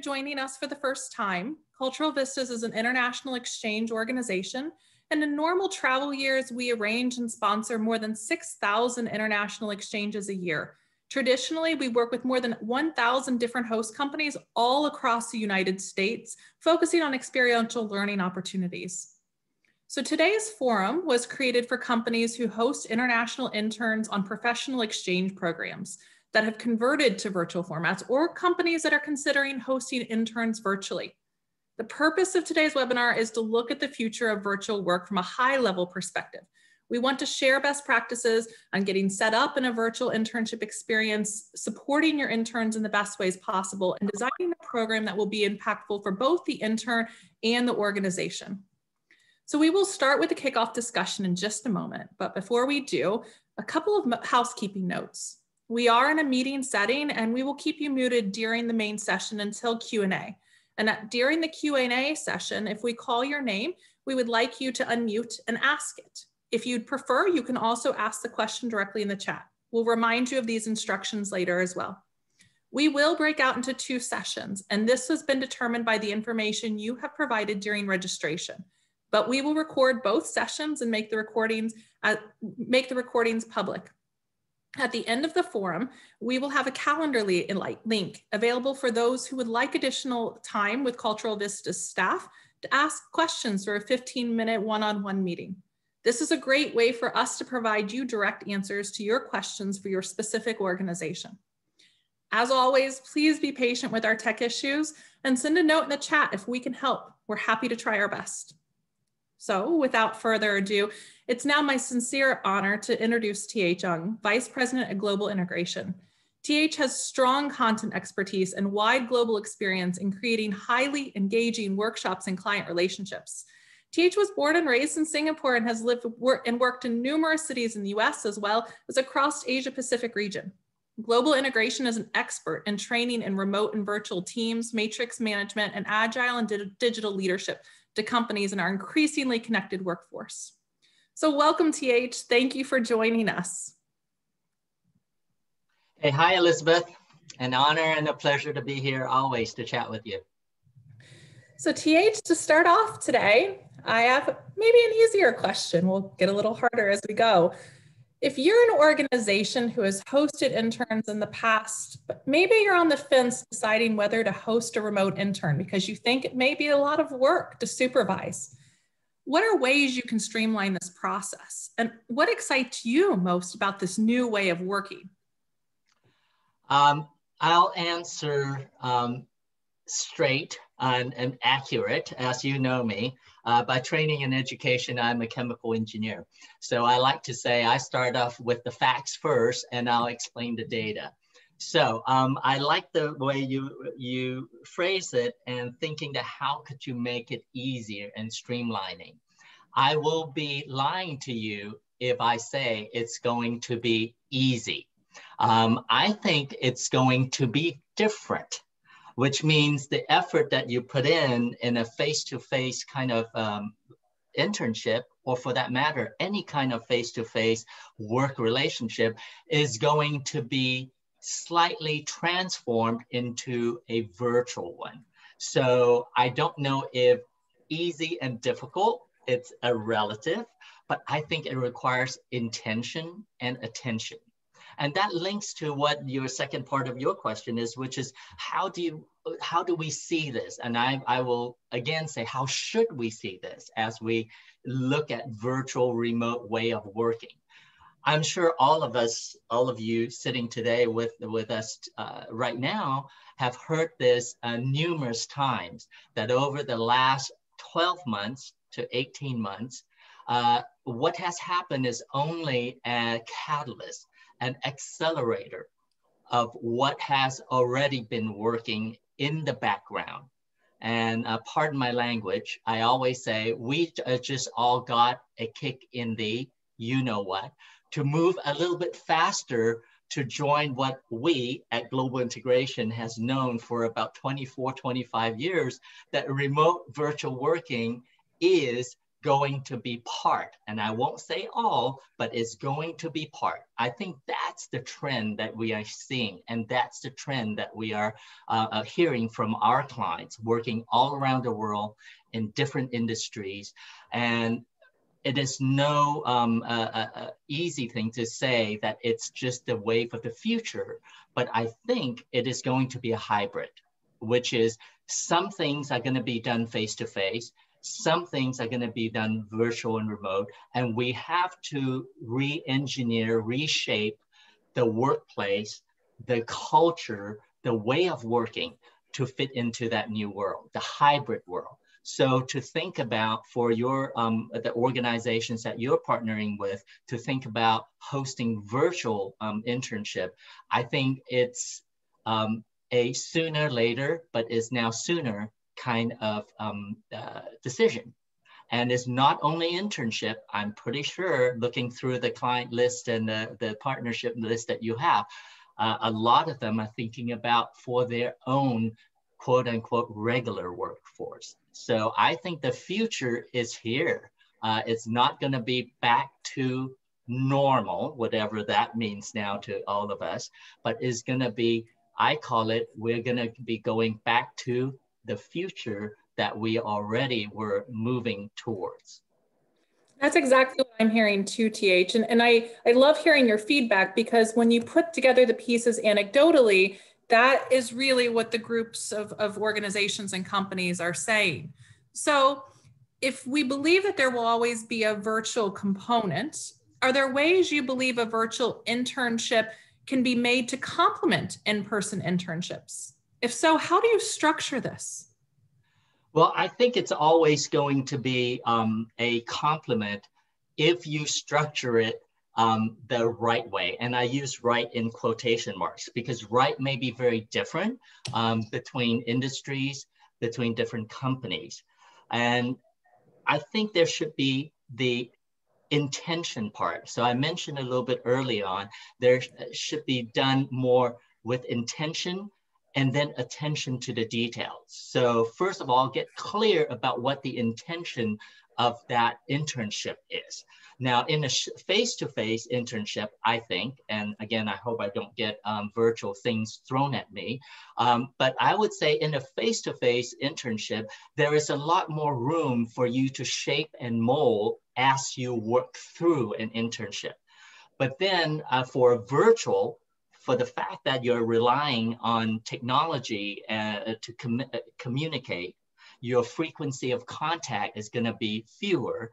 joining us for the first time, Cultural Vistas is an international exchange organization, and in normal travel years, we arrange and sponsor more than 6,000 international exchanges a year. Traditionally, we work with more than 1,000 different host companies all across the United States, focusing on experiential learning opportunities. So today's forum was created for companies who host international interns on professional exchange programs that have converted to virtual formats or companies that are considering hosting interns virtually. The purpose of today's webinar is to look at the future of virtual work from a high level perspective. We want to share best practices on getting set up in a virtual internship experience, supporting your interns in the best ways possible, and designing a program that will be impactful for both the intern and the organization. So we will start with the kickoff discussion in just a moment, but before we do, a couple of housekeeping notes. We are in a meeting setting and we will keep you muted during the main session until Q&A. And during the Q&A session, if we call your name, we would like you to unmute and ask it. If you'd prefer, you can also ask the question directly in the chat. We'll remind you of these instructions later as well. We will break out into two sessions, and this has been determined by the information you have provided during registration. But we will record both sessions and make the recordings uh, make the recordings public. At the end of the forum, we will have a calendar link available for those who would like additional time with Cultural Vistas staff to ask questions for a 15 minute one-on-one meeting. This is a great way for us to provide you direct answers to your questions for your specific organization. As always, please be patient with our tech issues and send a note in the chat if we can help. We're happy to try our best. So without further ado, it's now my sincere honor to introduce TH Vice President of Global Integration. TH has strong content expertise and wide global experience in creating highly engaging workshops and client relationships. TH was born and raised in Singapore and has lived and worked in numerous cities in the US as well as across Asia Pacific region. Global integration is an expert in training in remote and virtual teams, matrix management, and agile and di digital leadership to companies in our increasingly connected workforce. So welcome TH, thank you for joining us. Hey, hi Elizabeth. An honor and a pleasure to be here always to chat with you. So TH, to start off today, I have maybe an easier question. We'll get a little harder as we go if you're an organization who has hosted interns in the past, but maybe you're on the fence deciding whether to host a remote intern because you think it may be a lot of work to supervise, what are ways you can streamline this process? And what excites you most about this new way of working? Um, I'll answer um, straight and, and accurate, as you know me. Uh, by training and education, I'm a chemical engineer. So I like to say I start off with the facts first and I'll explain the data. So um, I like the way you, you phrase it and thinking that how could you make it easier and streamlining. I will be lying to you if I say it's going to be easy. Um, I think it's going to be different which means the effort that you put in in a face-to-face kind of um, internship or for that matter any kind of face-to-face work relationship is going to be slightly transformed into a virtual one. So i don't know if easy and difficult it's a relative but i think it requires intention and attention and that links to what your second part of your question is, which is how do you how do we see this? And I, I will again say, how should we see this as we look at virtual remote way of working? I'm sure all of us, all of you sitting today with, with us uh, right now have heard this uh, numerous times that over the last 12 months to 18 months, uh, what has happened is only a catalyst an accelerator of what has already been working in the background. And uh, pardon my language, I always say we uh, just all got a kick in the you know what to move a little bit faster to join what we at Global Integration has known for about 24, 25 years that remote virtual working is going to be part, and I won't say all, but it's going to be part. I think that's the trend that we are seeing, and that's the trend that we are uh, uh, hearing from our clients working all around the world in different industries. And it is no um, uh, uh, easy thing to say that it's just the wave of the future, but I think it is going to be a hybrid, which is some things are going to be done face to face, some things are going to be done virtual and remote, and we have to re-engineer, reshape the workplace, the culture, the way of working to fit into that new world, the hybrid world. So to think about for your um, the organizations that you're partnering with to think about hosting virtual um, internship, I think it's um, a sooner later, but is now sooner kind of um, uh, decision. And it's not only internship, I'm pretty sure looking through the client list and the, the partnership list that you have, uh, a lot of them are thinking about for their own quote unquote regular workforce. So I think the future is here. Uh, it's not going to be back to normal, whatever that means now to all of us, but is going to be, I call it, we're going to be going back to the future that we already were moving towards. That's exactly what I'm hearing too, TH. And, and I, I love hearing your feedback because when you put together the pieces anecdotally, that is really what the groups of, of organizations and companies are saying. So if we believe that there will always be a virtual component, are there ways you believe a virtual internship can be made to complement in-person internships? If so, how do you structure this? Well, I think it's always going to be um, a complement if you structure it um, the right way. And I use right in quotation marks because right may be very different um, between industries, between different companies. And I think there should be the intention part. So I mentioned a little bit early on, there should be done more with intention and then attention to the details. So first of all, get clear about what the intention of that internship is. Now, in a face-to-face internship, I think, and again, I hope I don't get um, virtual things thrown at me, um, but I would say in a face-to-face internship, there is a lot more room for you to shape and mold as you work through an internship. But then uh, for a virtual, for the fact that you're relying on technology uh, to com uh, communicate, your frequency of contact is going to be fewer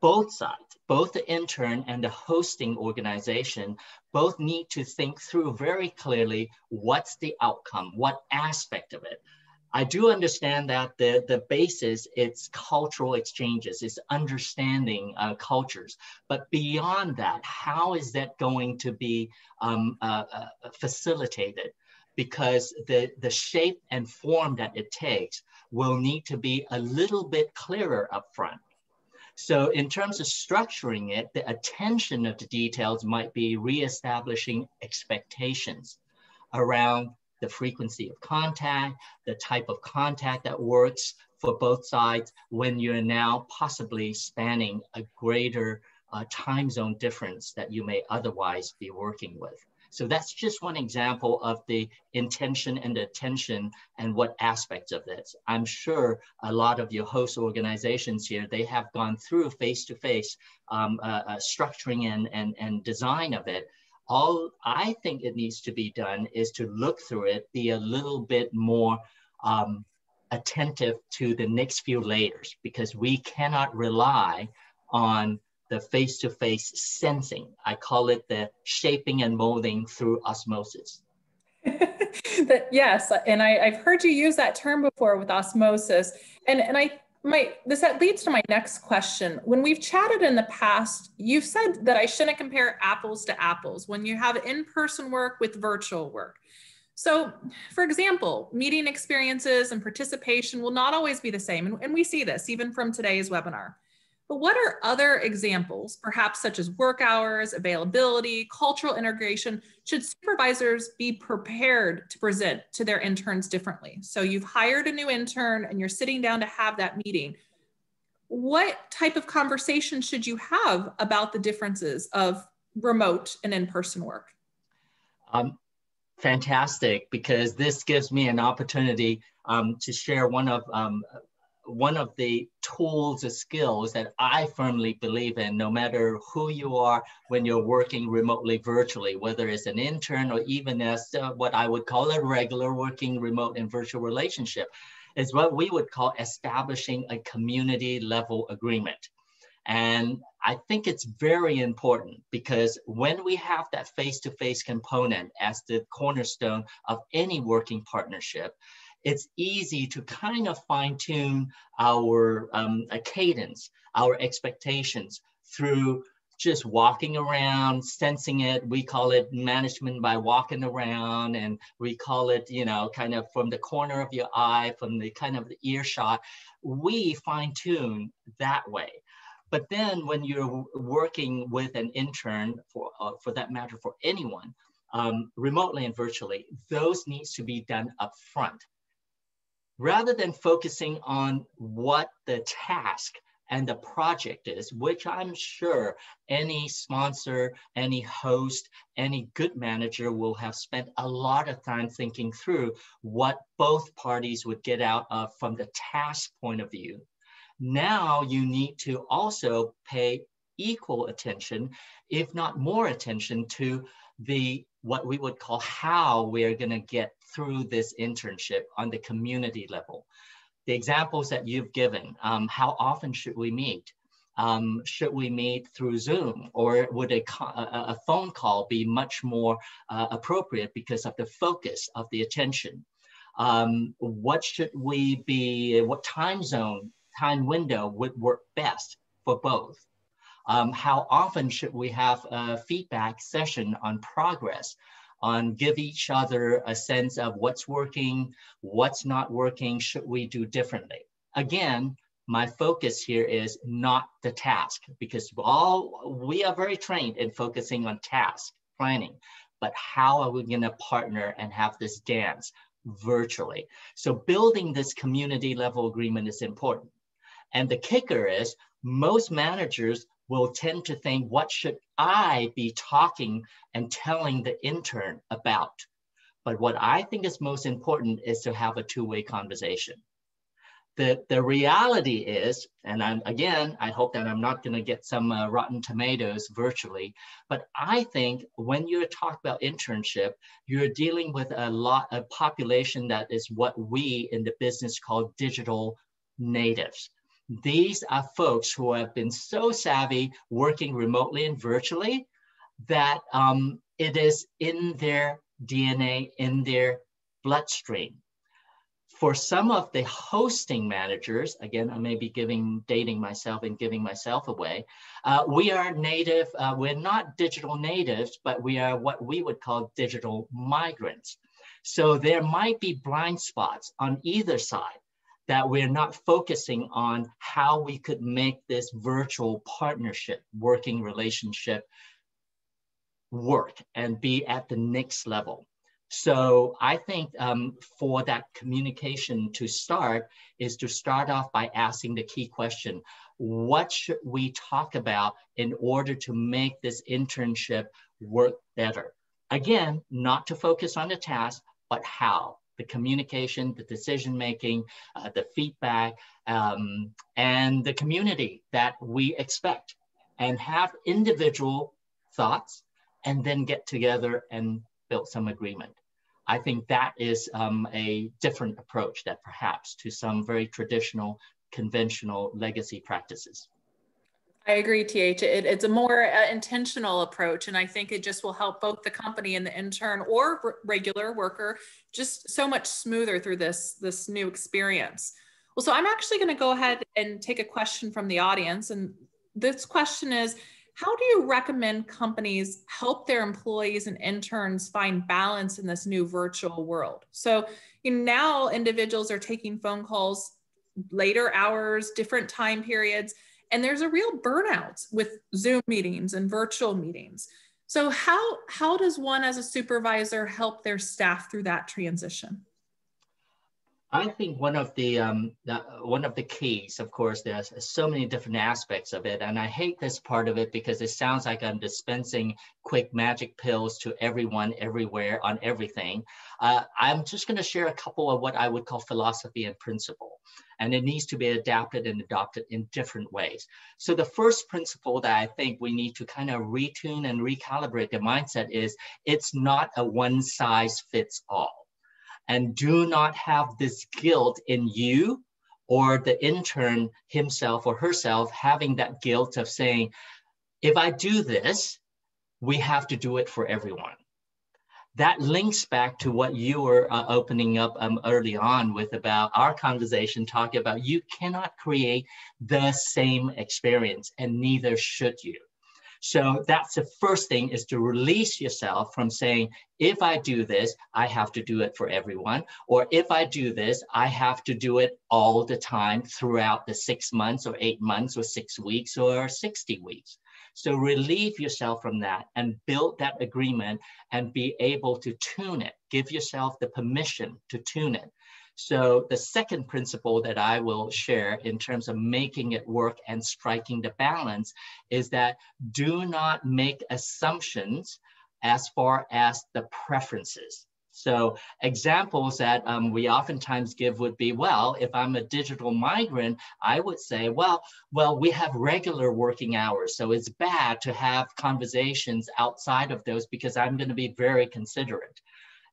both sides, both the intern and the hosting organization, both need to think through very clearly what's the outcome, what aspect of it. I do understand that the, the basis, it's cultural exchanges, it's understanding uh, cultures. But beyond that, how is that going to be um, uh, uh, facilitated? Because the, the shape and form that it takes will need to be a little bit clearer upfront so in terms of structuring it, the attention of the details might be reestablishing expectations around the frequency of contact, the type of contact that works for both sides when you're now possibly spanning a greater uh, time zone difference that you may otherwise be working with. So that's just one example of the intention and attention and what aspects of this. I'm sure a lot of your host organizations here, they have gone through face-to-face um, uh, uh, structuring and, and, and design of it. All I think it needs to be done is to look through it, be a little bit more um, attentive to the next few layers because we cannot rely on the face-to-face sensing. I call it the shaping and molding through osmosis. that, yes, and I, have heard you use that term before with osmosis. And, and I my this that leads to my next question. When we've chatted in the past, you've said that I shouldn't compare apples to apples when you have in-person work with virtual work. So, for example, meeting experiences and participation will not always be the same. And, and we see this even from today's webinar. But what are other examples, perhaps such as work hours, availability, cultural integration, should supervisors be prepared to present to their interns differently? So you've hired a new intern and you're sitting down to have that meeting. what type of conversation should you have about the differences of remote and in-person work? Um, fantastic, because this gives me an opportunity um, to share one of um, one of the tools or skills that I firmly believe in, no matter who you are when you're working remotely virtually, whether it's an intern or even as uh, what I would call a regular working remote and virtual relationship, is what we would call establishing a community level agreement. And I think it's very important because when we have that face to face component as the cornerstone of any working partnership, it's easy to kind of fine tune our um, cadence, our expectations through just walking around, sensing it. We call it management by walking around, and we call it, you know, kind of from the corner of your eye, from the kind of the earshot. We fine tune that way. But then when you're working with an intern, for, uh, for that matter, for anyone, um, remotely and virtually, those needs to be done up front rather than focusing on what the task and the project is, which I'm sure any sponsor, any host, any good manager will have spent a lot of time thinking through what both parties would get out of from the task point of view. Now you need to also pay equal attention, if not more attention to the what we would call how we're going to get through this internship on the community level. The examples that you've given, um, how often should we meet? Um, should we meet through Zoom or would a, a phone call be much more uh, appropriate because of the focus of the attention? Um, what should we be, what time zone, time window would work best for both? Um, how often should we have a feedback session on progress, on give each other a sense of what's working, what's not working, should we do differently? Again, my focus here is not the task because all we are very trained in focusing on task planning, but how are we going to partner and have this dance virtually? So building this community level agreement is important. And the kicker is most managers will tend to think, what should I be talking and telling the intern about? But what I think is most important is to have a two-way conversation. The, the reality is, and I'm, again, I hope that I'm not going to get some uh, rotten tomatoes virtually, but I think when you talk about internship, you're dealing with a lot of population that is what we in the business call digital natives. These are folks who have been so savvy working remotely and virtually that um, it is in their DNA, in their bloodstream. For some of the hosting managers, again, I may be giving, dating myself and giving myself away. Uh, we are native, uh, we're not digital natives, but we are what we would call digital migrants. So there might be blind spots on either side that we're not focusing on how we could make this virtual partnership, working relationship work and be at the next level. So I think um, for that communication to start is to start off by asking the key question, what should we talk about in order to make this internship work better? Again, not to focus on the task, but how the communication, the decision making, uh, the feedback, um, and the community that we expect, and have individual thoughts, and then get together and build some agreement. I think that is um, a different approach that perhaps to some very traditional, conventional legacy practices. I agree, TH. It, it's a more uh, intentional approach. And I think it just will help both the company and the intern or regular worker just so much smoother through this, this new experience. Well, so I'm actually going to go ahead and take a question from the audience. And this question is How do you recommend companies help their employees and interns find balance in this new virtual world? So you know, now individuals are taking phone calls later hours, different time periods and there's a real burnout with zoom meetings and virtual meetings. So how how does one as a supervisor help their staff through that transition? I think one of the, um, the, one of the keys, of course, there's so many different aspects of it, and I hate this part of it because it sounds like I'm dispensing quick magic pills to everyone, everywhere, on everything. Uh, I'm just going to share a couple of what I would call philosophy and principle, and it needs to be adapted and adopted in different ways. So the first principle that I think we need to kind of retune and recalibrate the mindset is it's not a one size fits all and do not have this guilt in you or the intern himself or herself having that guilt of saying, if I do this, we have to do it for everyone. That links back to what you were uh, opening up um, early on with about our conversation, talking about you cannot create the same experience, and neither should you. So that's the first thing is to release yourself from saying, if I do this, I have to do it for everyone. Or if I do this, I have to do it all the time throughout the six months or eight months or six weeks or 60 weeks. So relieve yourself from that and build that agreement and be able to tune it. Give yourself the permission to tune it. So the second principle that I will share in terms of making it work and striking the balance is that do not make assumptions as far as the preferences. So examples that um, we oftentimes give would be, well, if I'm a digital migrant, I would say, well, well, we have regular working hours. So it's bad to have conversations outside of those because I'm going to be very considerate.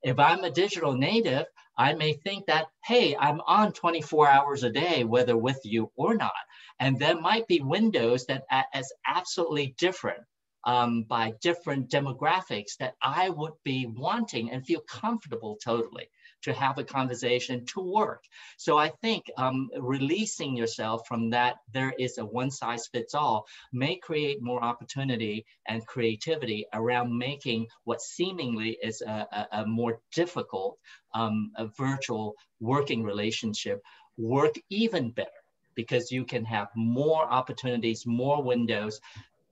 If I'm a digital native, I may think that, hey, I'm on 24 hours a day, whether with you or not. And there might be windows that as absolutely different um, by different demographics that I would be wanting and feel comfortable totally to have a conversation to work. So I think um, releasing yourself from that, there is a one size fits all, may create more opportunity and creativity around making what seemingly is a, a, a more difficult um, a virtual working relationship work even better because you can have more opportunities, more windows.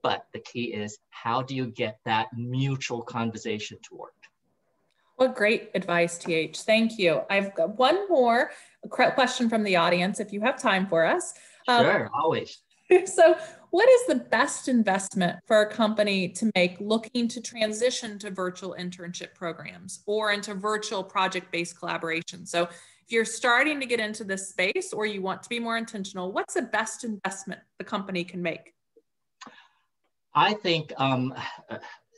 But the key is how do you get that mutual conversation to work? What great advice, TH. Thank you. I've got one more question from the audience if you have time for us. Um, sure, always. So, what is the best investment for a company to make looking to transition to virtual internship programs or into virtual project based collaboration? So, if you're starting to get into this space or you want to be more intentional, what's the best investment the company can make? I think um,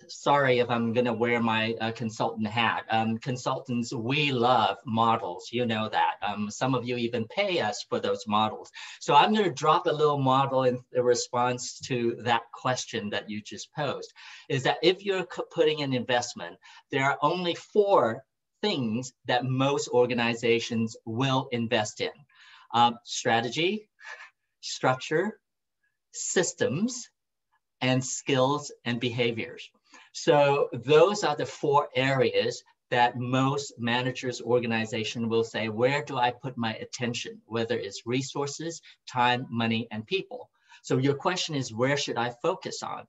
sorry if I'm gonna wear my uh, consultant hat. Um, consultants, we love models, you know that. Um, some of you even pay us for those models. So I'm gonna drop a little model in response to that question that you just posed, is that if you're putting an investment, there are only four things that most organizations will invest in. Um, strategy, structure, systems, and skills and behaviors. So those are the four areas that most managers organization will say, where do I put my attention? Whether it's resources, time, money, and people. So your question is, where should I focus on?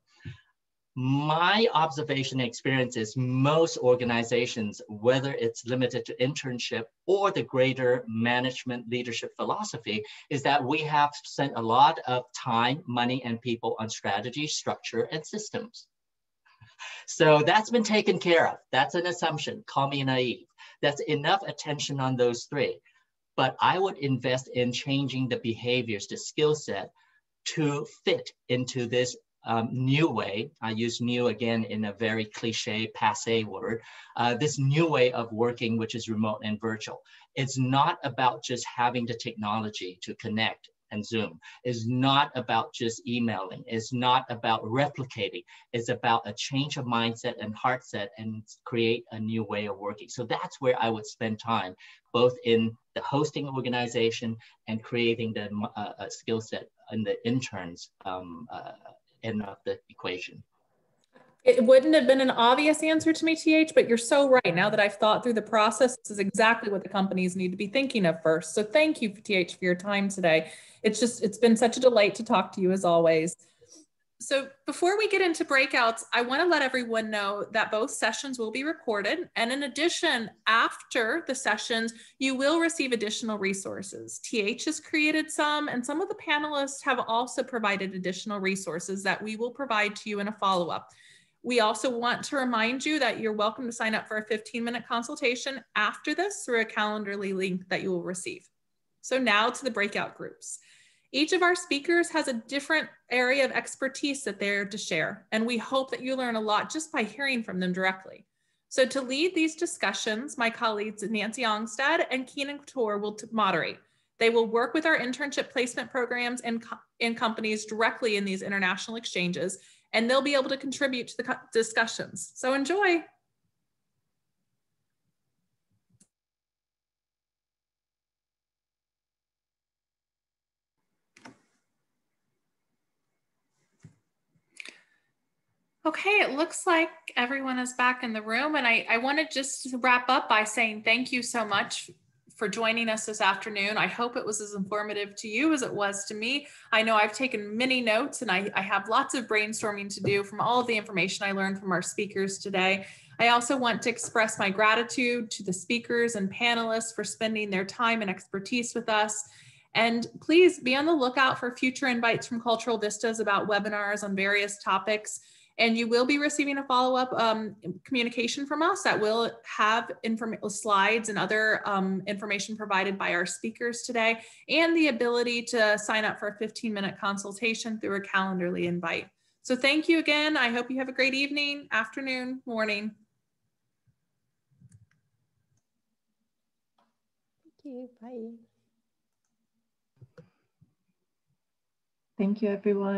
My observation experience is most organizations, whether it's limited to internship or the greater management leadership philosophy, is that we have spent a lot of time, money, and people on strategy, structure, and systems. So that's been taken care of. That's an assumption. Call me naive. That's enough attention on those three. But I would invest in changing the behaviors, the skill set to fit into this um, new way. I use new again in a very cliche, passe word. Uh, this new way of working, which is remote and virtual. It's not about just having the technology to connect and Zoom is not about just emailing, it's not about replicating, it's about a change of mindset and heart set and create a new way of working. So that's where I would spend time, both in the hosting organization and creating the uh, uh skill set in the interns um, uh, end of the equation. It wouldn't have been an obvious answer to me, TH, but you're so right. Now that I've thought through the process, this is exactly what the companies need to be thinking of first. So thank you, TH, for your time today. It's just, it's been such a delight to talk to you as always. So before we get into breakouts, I want to let everyone know that both sessions will be recorded. And in addition, after the sessions, you will receive additional resources. TH has created some, and some of the panelists have also provided additional resources that we will provide to you in a follow-up. We also want to remind you that you're welcome to sign up for a 15 minute consultation after this through a Calendly link that you will receive. So now to the breakout groups. Each of our speakers has a different area of expertise that they're to share, and we hope that you learn a lot just by hearing from them directly. So to lead these discussions, my colleagues Nancy Ongstad and Keenan Couture will moderate. They will work with our internship placement programs and in companies directly in these international exchanges, and they'll be able to contribute to the discussions. So enjoy. Okay, it looks like everyone is back in the room. And I, I want to just wrap up by saying thank you so much for joining us this afternoon. I hope it was as informative to you as it was to me. I know I've taken many notes and I, I have lots of brainstorming to do from all of the information I learned from our speakers today. I also want to express my gratitude to the speakers and panelists for spending their time and expertise with us. And please be on the lookout for future invites from Cultural Vistas about webinars on various topics. And you will be receiving a follow-up um, communication from us that will have slides and other um, information provided by our speakers today, and the ability to sign up for a 15-minute consultation through a Calendarly invite. So thank you again. I hope you have a great evening, afternoon, morning. Thank you. Bye. Thank you, everyone.